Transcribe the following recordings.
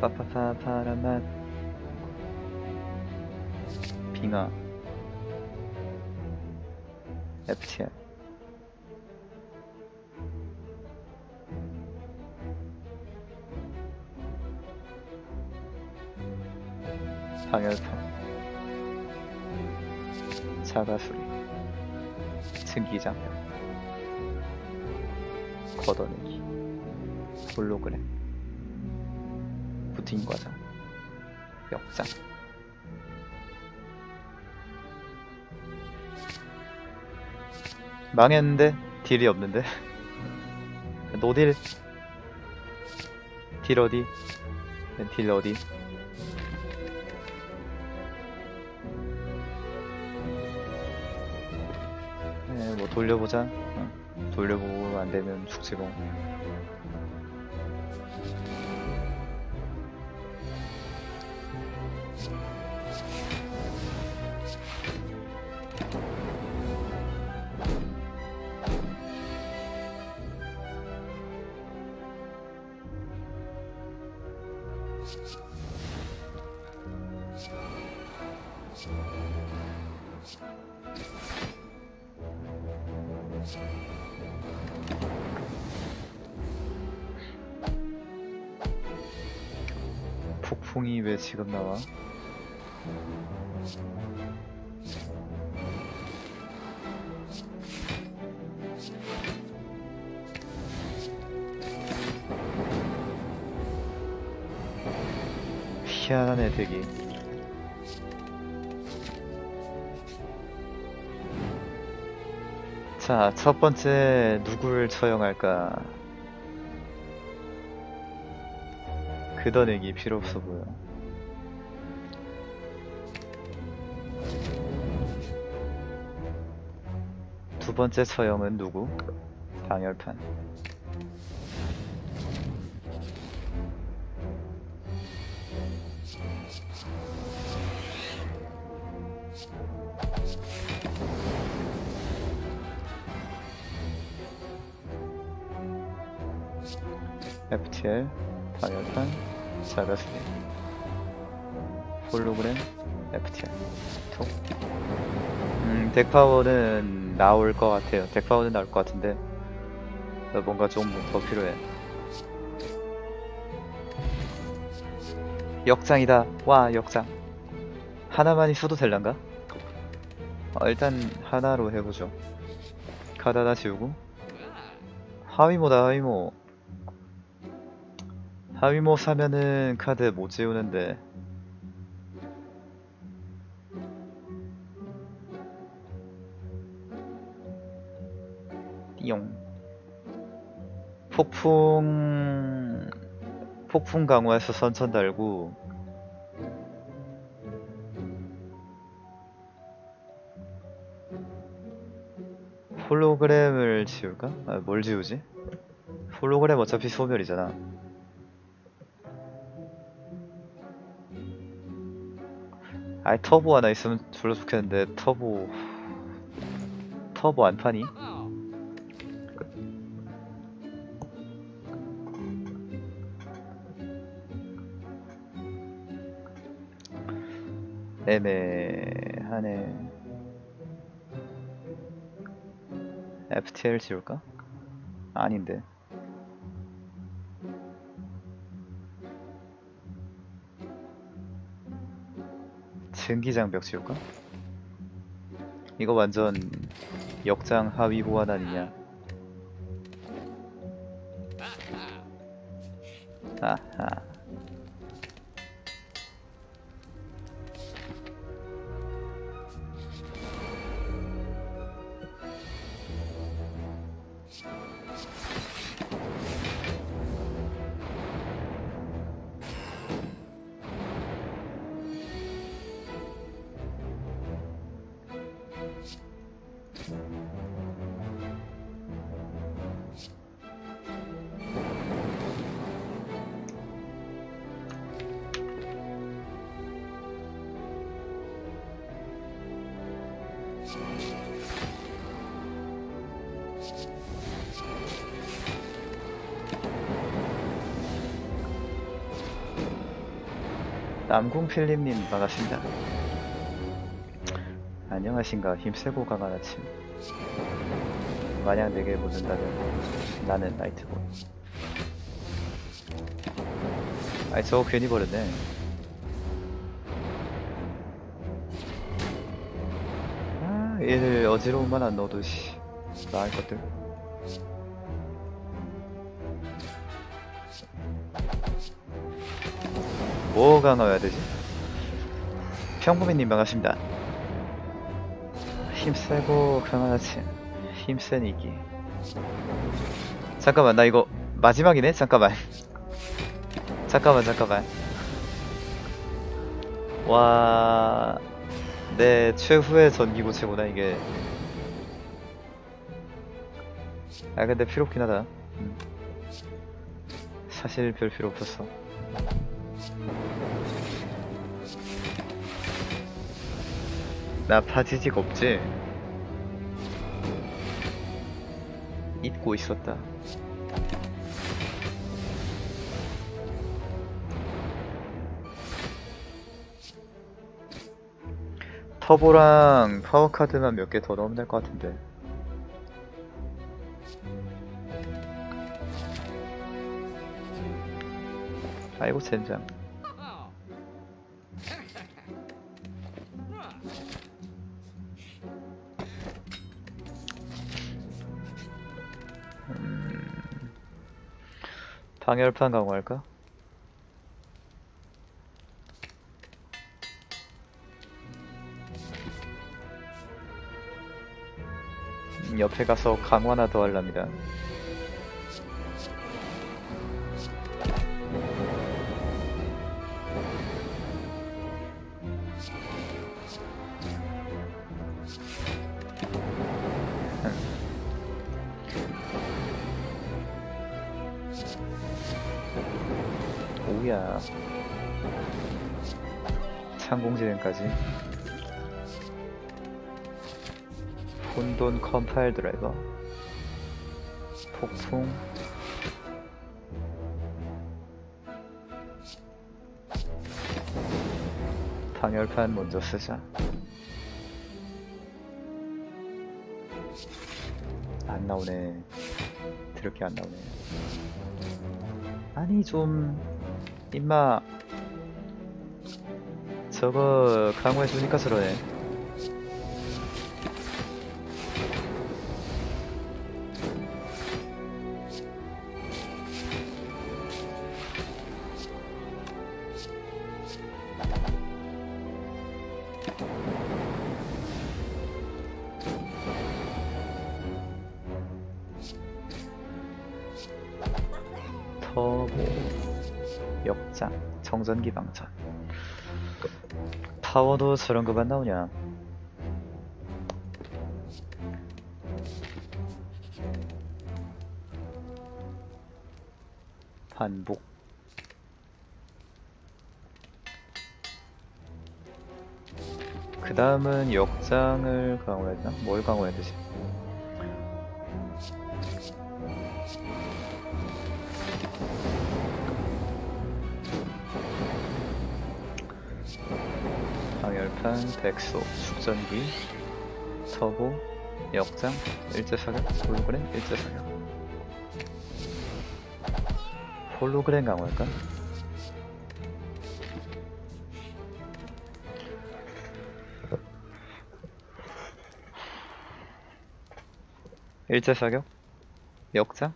파란맛 빙하. FTR 방열판 자가수리. 증기장벽. 걷어내기. 홀로그램 부팅 과장 역장 망했는데 딜이 없는데? 노딜. 딜 어디? 딜 어디? 네, 뭐 돌려보자. 응. 돌려보고 안되면 죽지고 폭풍이 왜 지금 나와? 희한하네 되게 자, 첫 번째 누구를 처형할까? 걷어내기 필요 없어 보여. 두 번째 처형은 누구? 방열판. FTL, 방열판, 자가수리, 홀로그램, FTL, 톡. 음, 덱파워는 나올 것 같아요. 덱파워는 나올 것 같은데, 뭔가 좀 더 필요해. 역장이다. 와, 역장. 하나만 있어도 될란가? 어, 일단 하나로 해보죠. 하나 지우고. 하위모다, 하위모. 하위모 사면은 카드 못 지우는데 띠용 폭풍 폭풍 강화해서 선천 달고 홀로그램을 지울까? 아, 뭘 지우지? 홀로그램 어차피 소멸이잖아 아이 터보 하나 있으면 졸라 좋겠는데 터보 터보 안 파니? 애매하네 FTL 지울까? 아닌데 증기장벽 지울까? 이거 완전 역장 하위 보완 아니냐 아하 남궁필립님 반갑습니다. 안녕하신가 힘세고 강한 아침. 만약 내게 묻는다면 나는 나이트볼. 아이 저거 괜히 버렸네. 아 얘들 어지러움만 안 넣어도 씨 나을 것들. 뭐가 넣어야 되지? 평범이님 반갑습니다. 힘세고 아침. 힘센 이기. 잠깐만 나 이거 마지막이네? 잠깐만. 잠깐만 잠깐만. 와... 내 최후의 전기고체구나 이게. 아 근데 필요 없긴 하다. 음. 사실 별 필요 없었어. 나 파지직 없지? 잊고 있었다. 터보랑 파워카드만 몇 개 더 넣으면 될 것 같은데. 아이고 젠장. 방열판 강화할까? 음, 옆에 가서 강화나 더 할랍니다. 창공지능까지. 혼돈 컴파일 드라이버 폭풍. 방열판 먼저 쓰자. 안 나오네. 드럽게 안 나오네. 아니 좀 임마 저거 강화해주니까 저러네 파워도 저런 것만 나오냐 반복 그 다음은 역장을 강화해야 되나? 뭘 강화해야 되지? 열판, 백소, 축전기, 터보, 역장, 일제사격, 홀로그램, 일제사격. 홀로그램 강화할까? 일제사격, 역장,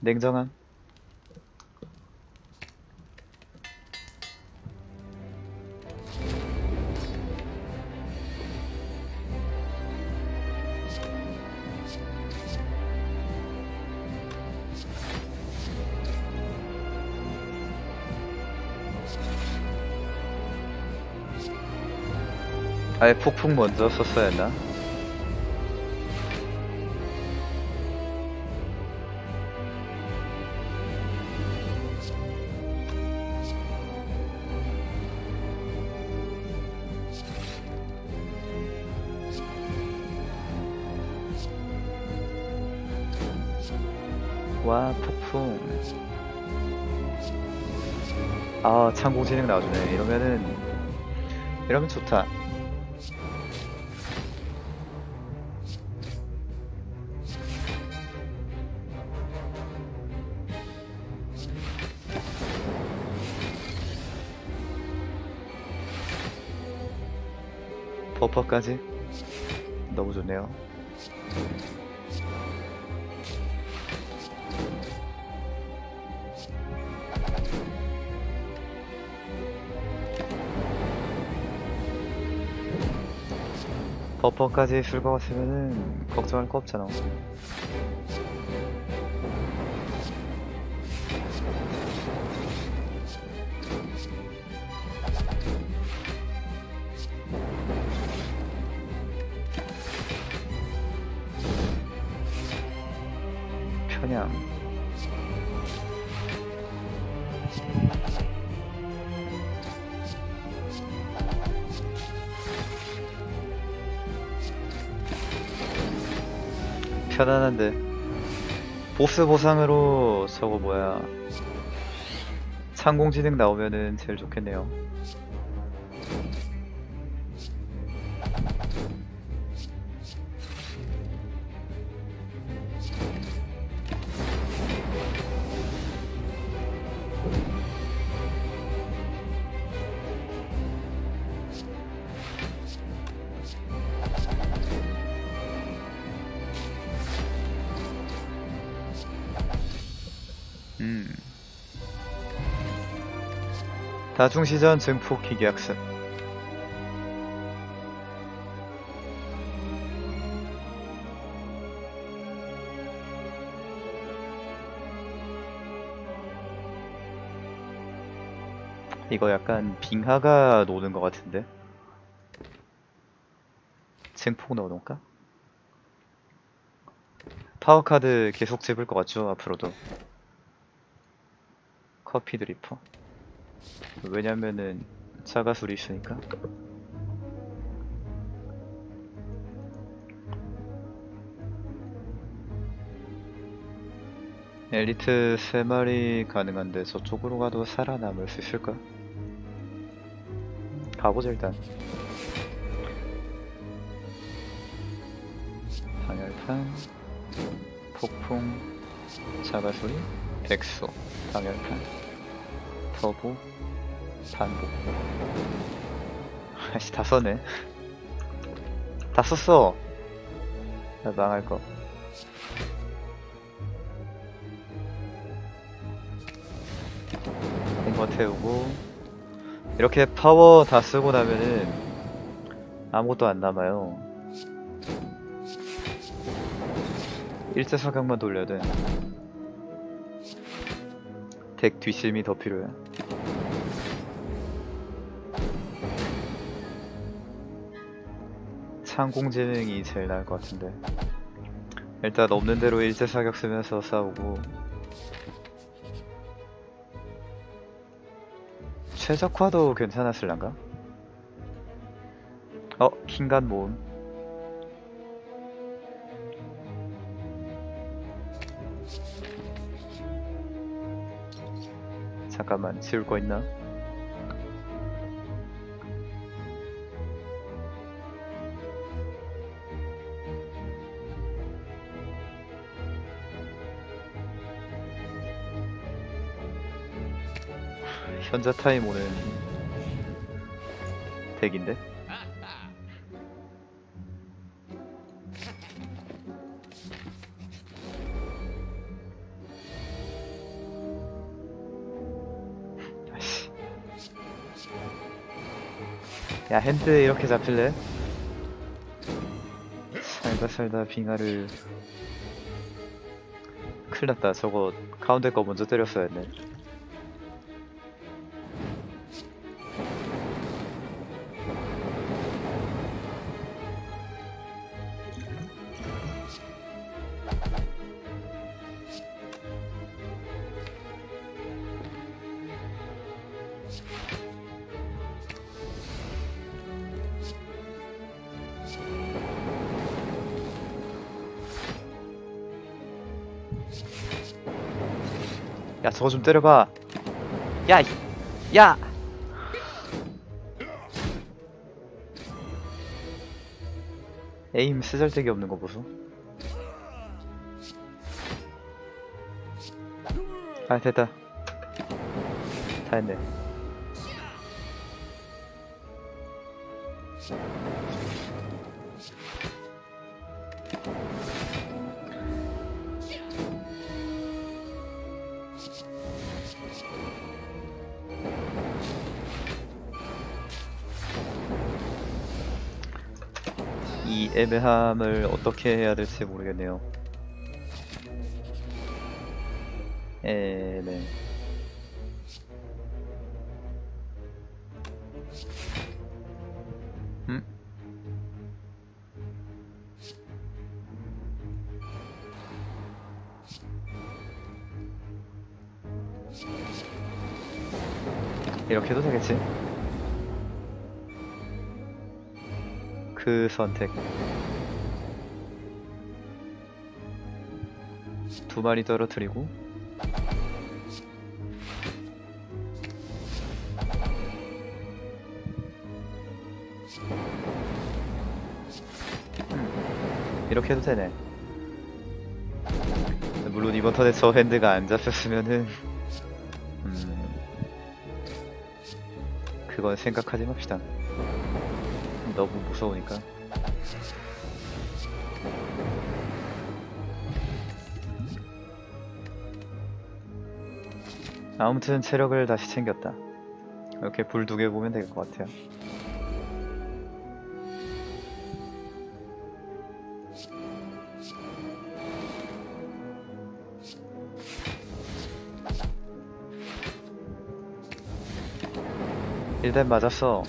냉정함, 아예 폭풍 먼저 썼어야 했나? 와 폭풍. 아 창공진행 나와주네. 이러면은 이러면 좋다 버퍼까지 너무 좋네요 버퍼까지 쓸 것 같으면은 걱정할 거 없잖아. 편안한데. 보스 보상으로 저거 뭐야. 창공지능 나오면은 제일 좋겠네요 다중시전 증폭 기계학습. 이거 약간 빙하가 노는 것 같은데? 증폭 넣어놓을까? 파워카드 계속 집을 것 같죠 앞으로도? 커피 드리퍼 왜냐면은 자가술이 있으니까. 엘리트 3마리 가능한데 저쪽으로 가도 살아남을 수 있을까? 가보자 일단. 방열판 폭풍 자가소리 백소. 방열판 터보 반복 아씨 다 썼네. 다 썼어. 나 망할 거. 공버 태우고. 이렇게 파워 다 쓰고 나면은 아무것도 안 남아요. 일제 사격만 돌려야 돼. 덱 뒷심이 더 필요해. 창공지능이 제일 나을 것 같은데. 일단 없는 대로 일제 사격 쓰면서 싸우고. 최적화도 괜찮았을란가? 어, 킹간 모음. 잠깐만 지울 거 있나? 현자 타임 오는 덱인데? 야 핸드 이렇게 잡힐래? 살다 살다 빙하를. 큰일났다. 저거 가운데 거 먼저 때렸어야 했네 야 저거 좀 때려봐 야 이- 야! 에임 쓰잘데기 없는 거 보소. 아 됐다. 다 했네. 애매함을 어떻게 해야 될지 모르겠네요. 애매. 음? 이렇게 해도 되겠지? 그 선택. 두 마리 떨어뜨리고 음, 이렇게 해도 되네. 물론 이번 턴에 저 핸드가 안 잡혔으면은 음 그건 생각하지 맙시다. 너무 무서우니까. 아무튼 체력을 다시 챙겼다. 이렇게 불 두 개 보면 될 것 같아요. 일단 맞았어.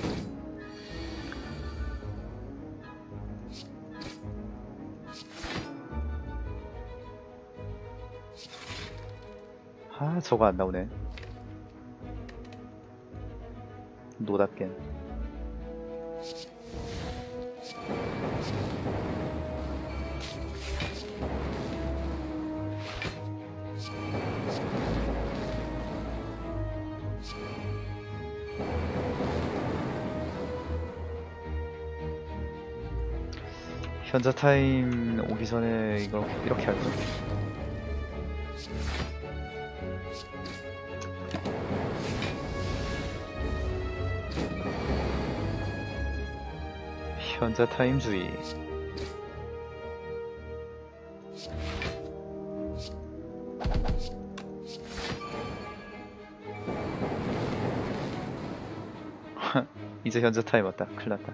저거 안 나오네. 노답겐. 현자 타임 오기 전에 이걸 이렇게 할까? 현자 타임주의. 이제 현자 타임 왔다. 큰일 났다.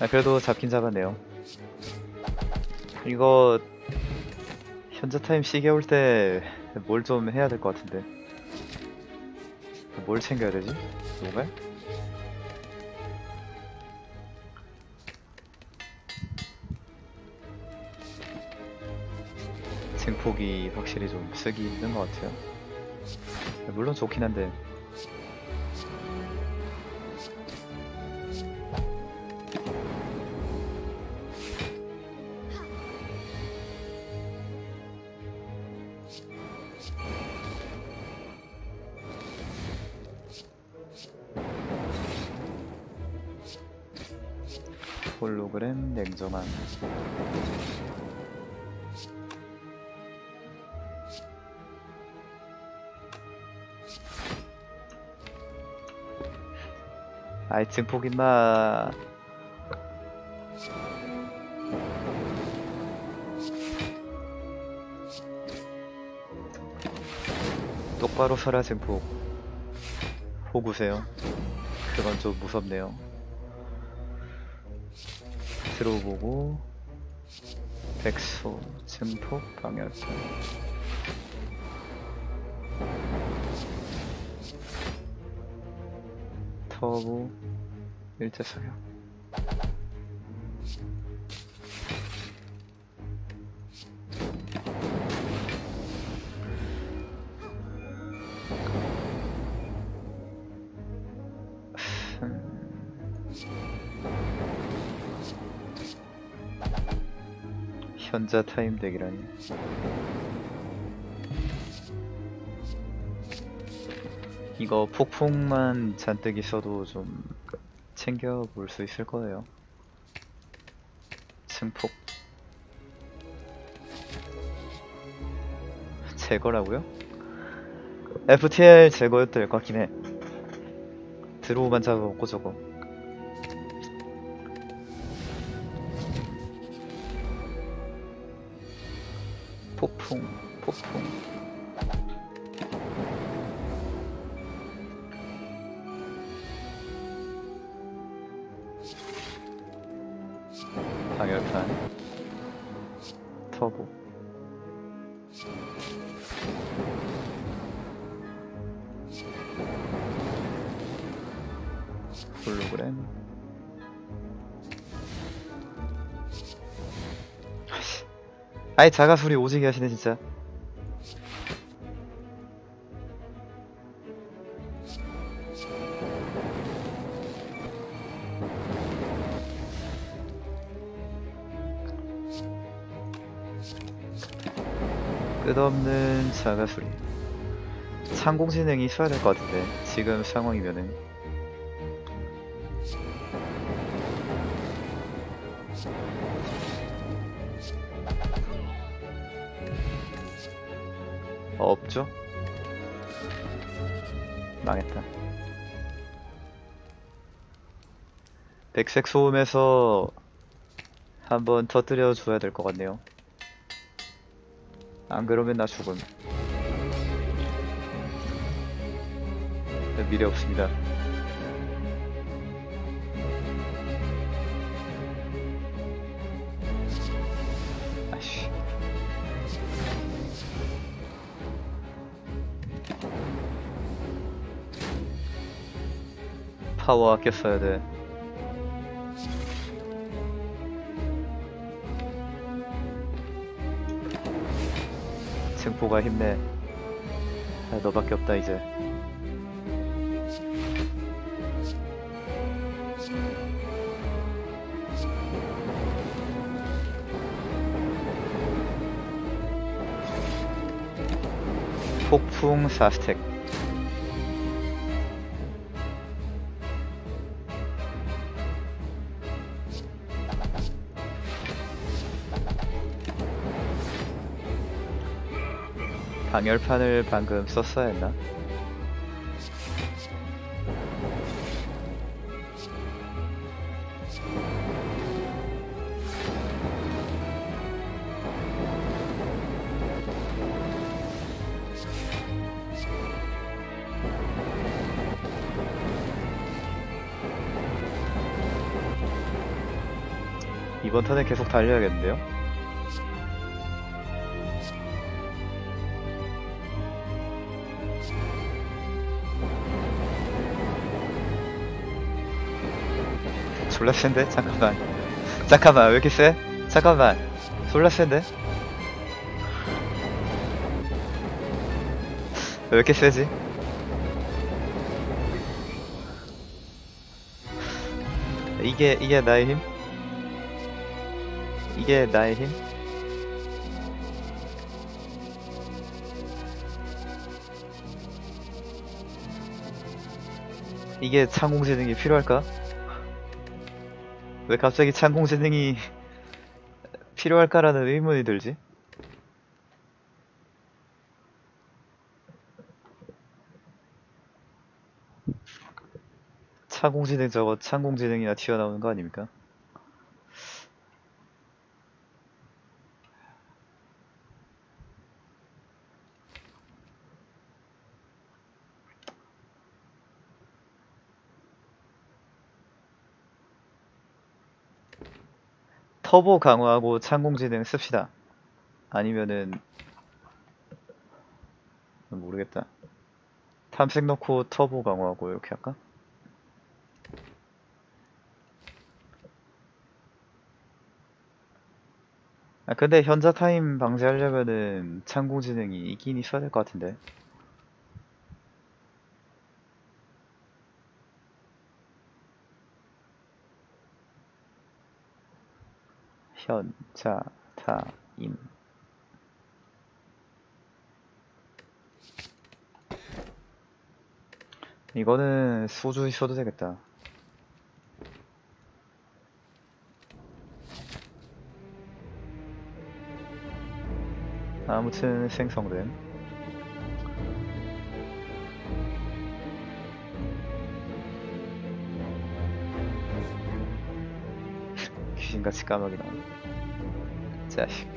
아, 그래도 잡긴 잡았네요. 이거 현자 타임 시계 올 때 뭘 좀 해야 될 것 같은데. 뭘 챙겨야 되지? 노말? 폭이 확실히 좀 쓰기 힘든 것 같아요. 물론 좋긴 한데 홀로그램 냉정한 아이 증폭 임마 똑바로 서라 증폭 호구세요. 그건 좀 무섭네요. 들어보고 백소 증폭 방열판 터보 일제 사격 현자 타임 덱이라니. 이거 폭풍만 잔뜩 있어도 좀 챙겨 볼 수 있을 거예요. 증폭. 제거라고요? FTL 제거였도 될 것 같긴 해. 드로우만 잡아먹고 저거. 폭풍, 폭풍. 아이 자가 소리 오지게 하시네 진짜. 끝없는 자가 소리. 상공지능이 있어야 될 것 같은데 지금 상황이면은 없죠? 망했다. 백색 소음에서 한번 터뜨려 줘야 될 것 같네요. 안 그러면 나 죽음. 네, 미래 없습니다. 파워 아껴 써야 돼. 증포가 힘내. 아, 너밖에 없다 이제. 폭풍 4스택. 방열판을 방금 썼어야 했나? 이번 턴에 계속 달려야겠는데요? 졸라 센데? 잠깐만 잠깐만 왜 이렇게 세? 잠깐만 졸라 센데? 왜 이렇게 세지? 이게 이게 나의 힘? 이게 나의 힘? 이게 창공지능이 필요할까? 왜 갑자기 창공지능이 필요할까라는 의문이 들지? 창공지능 저거 창공지능이나 튀어나오는 거 아닙니까? 터보 강화하고 창공지능 씁시다. 아니면은 모르겠다. 탐색 넣고 터보 강화하고 이렇게 할까? 아 근데 현자 타임 방지하려면은 창공지능이 있긴 있어야 될 것 같은데. 현자 타임 이거는 소주 있어도 되겠다. 아무튼 생성된 귀신같이 까마귀 나오네 자식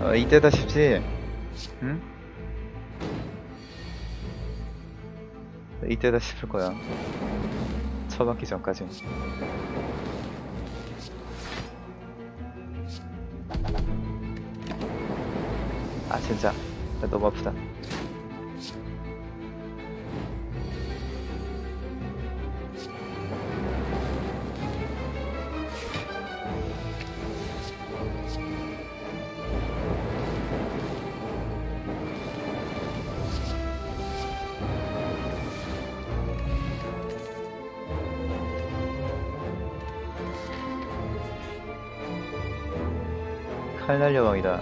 어, 이때다 싶지? 응? 이때다 싶을 거야. 처박기 전까지. 아 진짜. 나 너무 아프다 칼날 여왕이다.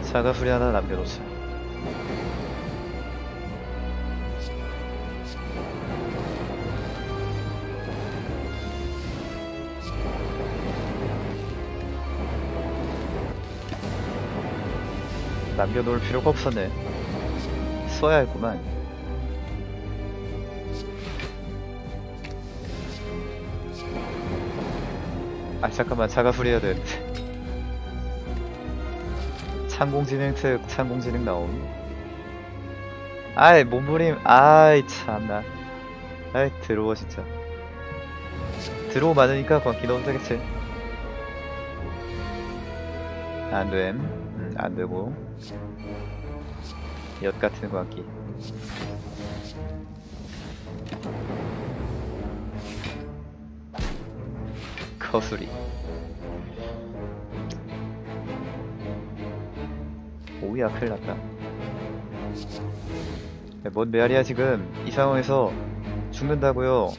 사과풀이 하나 남겨놓자 남겨놓을 필요가 없었네. 써야 했구만. 아 잠깐만. 자가풀이 해야 돼. 창공진행 특 창공진행 나옴. 아이 몸부림. 아이 참나. 아이 들어워 진짜. 들어오 많으니까 광기 넣으면 되겠지. 안됨. 음, 안되고. 엿 같은 광기. 거수리. 오야 큰일났다. 야, 뭔 메아리야 지금? 이 상황에서 죽는다고요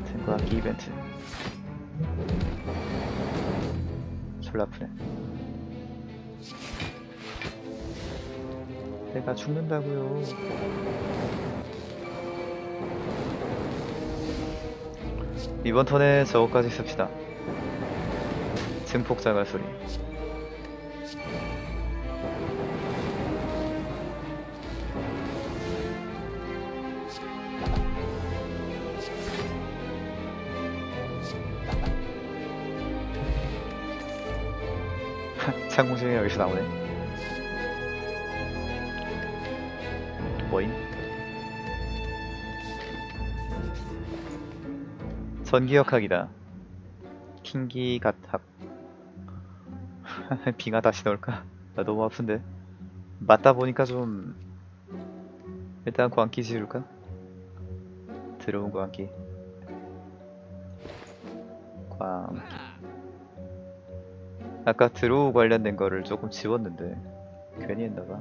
같은 과학기 이벤트. 졸라 아프네. 내가 죽는다고요. 이번 턴에 저거까지 씁시다. 증폭 자갈 소리 창공신이 여기서 나오네 뭐임? 전기역학이다 킹기 가탑 비가 다시 나올까? 나 너무 아픈데 맞다 보니까 좀 일단 광기 지울까? 들어온 광기 광기 아까 드로우 관련된 거를 조금 지웠는데 괜히 했나봐.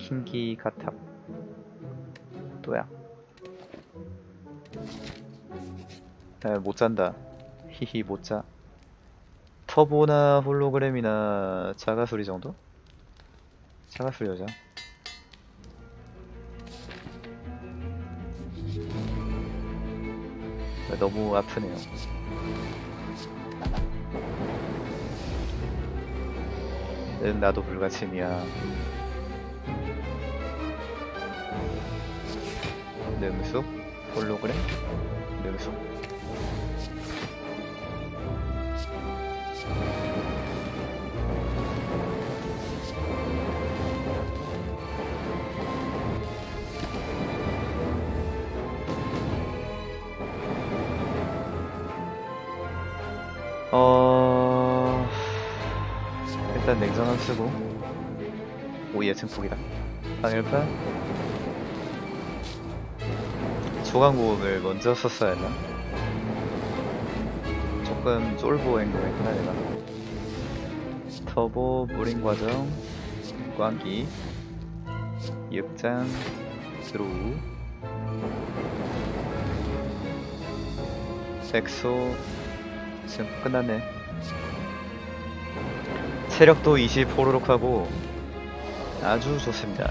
킹기 가탑. 또야. 에, 못 잔다. 히히 못자. 터보나 홀로그램이나 자가소리 정도? 자가소리 여자 너무 아프네요. 응, 나도 불가침이야. 능수? 홀로그램? 능수. 어... 일단 냉전 안 쓰고. 오예 증폭이다. 방열판 조강고음을 먼저 썼어야 했나? 조금 쫄보 행동했구나? 내가 터보 무링 과정 꽝기 역장 드로우 백소 지금 끝났네. 체력도 20 호로록 하고 아주 좋습니다.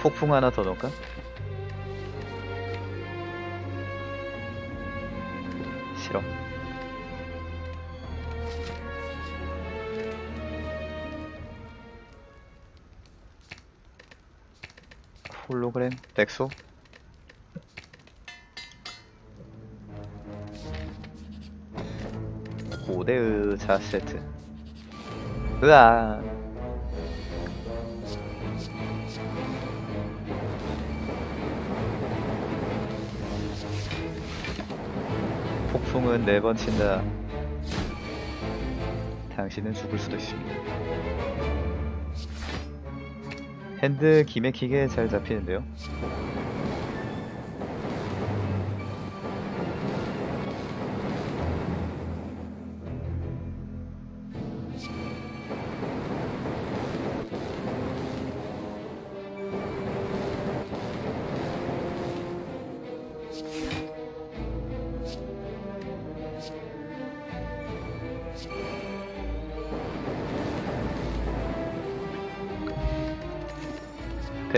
폭풍 하나 더 넣을까? 싫어. 홀로그램 백소 고대의 자 세트. 으아. 폭풍은 네 번 친다. 당신은 죽을 수도 있습니다. 핸드 기맥히게 잘 잡히는데요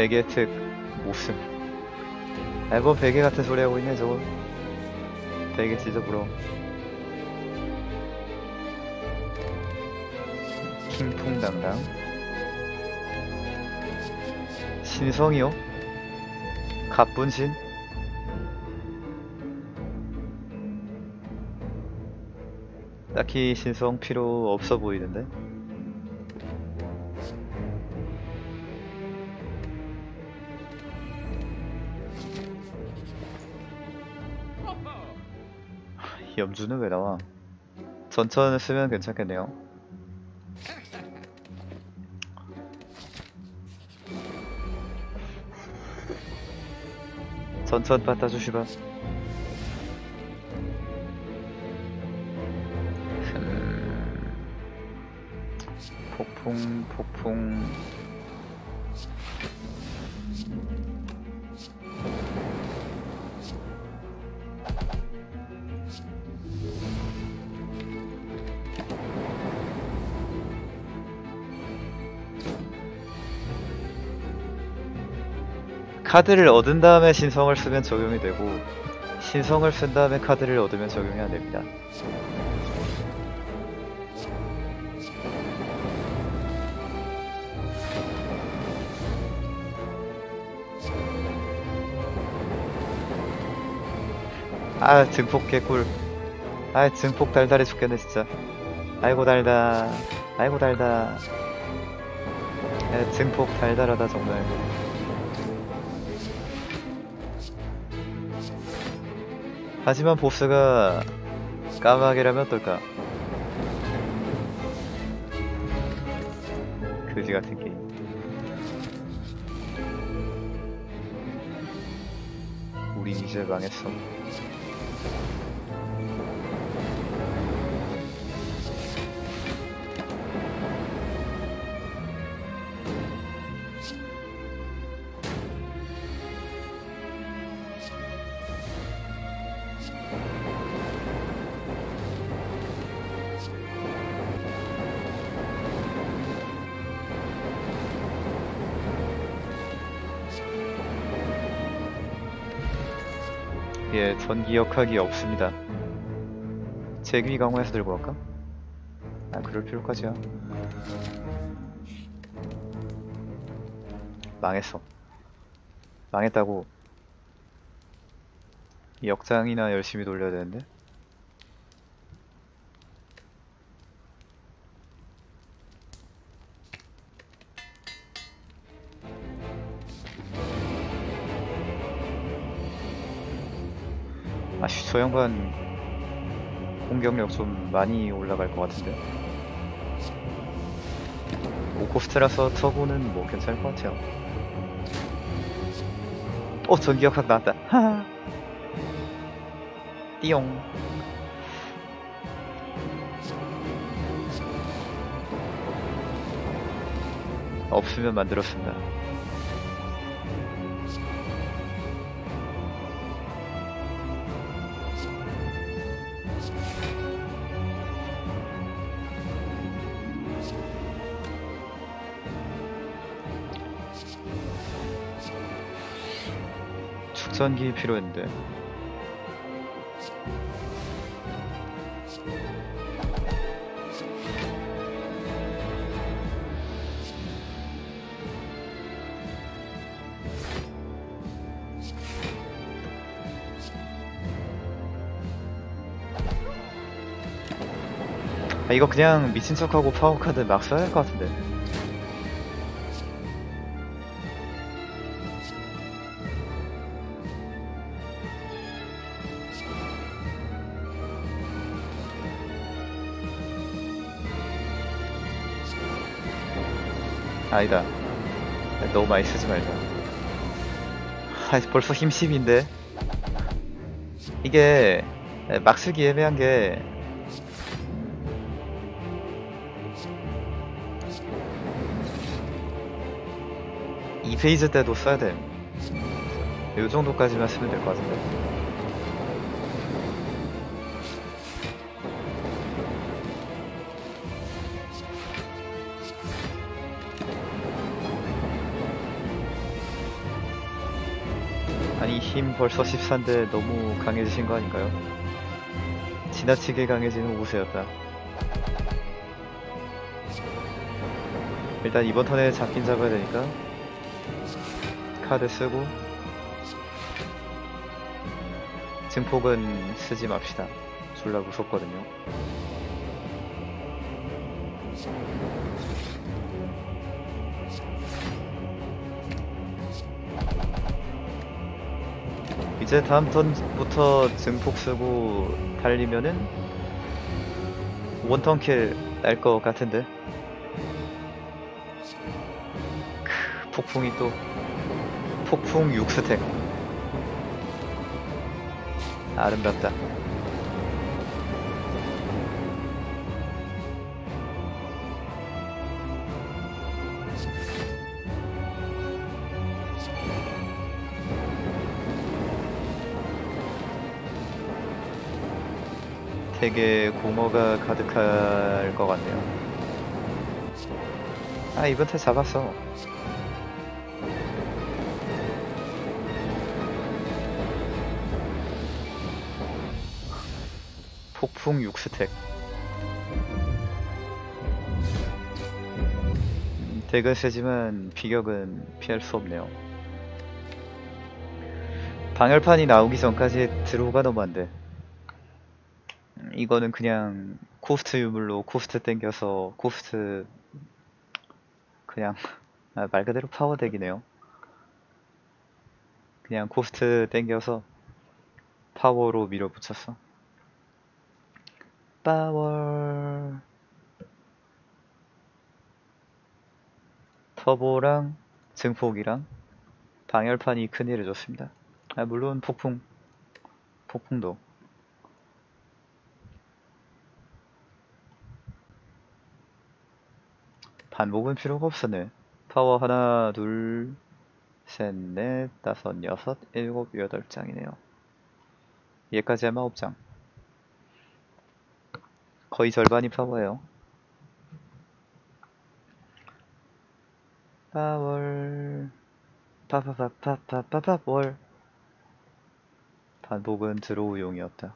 베개 특 모습 앨범 베개 같은 소리 하고 있네 저거. 베개 진짜 부러워 킹통당당? 신성이요? 갑분신? 딱히 신성 필요 없어 보이는데 염주는 왜 나와? 전천을 쓰면 괜찮겠네요. 전천 빠따 주시바. 음, 폭풍, 폭풍. 카드를 얻은 다음에 신성을 쓰면 적용이 되고 신성을 쓴 다음에 카드를 얻으면 적용이 안 됩니다. 아 증폭 개꿀. 아 증폭 달달해 죽겠네 진짜. 아이고 달다. 아이고 달다. 아, 증폭 달달하다 정말 하지만 보스가 까마귀라면 어떨까? 그지 같은 게임. 우린 이제 망했어. 전기 역학이 없습니다. 제귀 강화해서 들고 갈까? 아, 그럴 필요까지야. 망했어. 망했다고. 역장이나 열심히 돌려야 되는데. 양반 공격력 좀 많이 올라갈 것 같은데 고스트라서 터보는 뭐 괜찮을 것 같아요. 어, 전기역 확 나왔다. 하하. 띠용. 없으면 만들었습니다. 축전기 필요했는데. 아 이거 그냥 미친 척하고 파워카드 막 써야 할 것 같은데 아니다 너무 많이 쓰지 말자 아 벌써 힘 10인데 이게 막 쓰기 애매한 게 이 페이지 때도 써야 돼. 요 정도까지만 쓰면 될 것 같은데. 힘 벌써 14인데 너무 강해지신 거 아닌가요? 지나치게 강해지는 우세였다. 일단 이번 턴에 잡긴 잡아야 되니까 카드 쓰고 증폭은 쓰지 맙시다. 졸라 무섭거든요. 이제 다음 턴부터 증폭 쓰고 달리면은 원턴킬 날 것 같은데. 크, 폭풍이 또 폭풍 6스택 아름답다 되게 공허가 가득할 것 같네요. 아 이번 타 잡았어. 폭풍 6스택. 음, 덱은 세지만 비격은 피할 수 없네요. 방열판이 나오기 전까지 draw가 너무 안돼 음, 이거는 그냥 코스트 유물로 코스트 땡겨서 코스트 그냥 아, 말 그대로 파워 deck이네요. 그냥 코스트 땡겨서 파워로 밀어붙였어 파워. 터보랑 증폭이랑 방열판이 큰일을 줬습니다. 아 물론 폭풍. 폭풍도 반복은 필요가 없었네. 파워 하나 둘 셋 넷 다섯 여섯 일곱 여덟 장이네요. 얘까지 하면 아홉 장. 거의 절반이 파워예요. 파월. 파파파파파파파월. 반복은 드로우용이었다.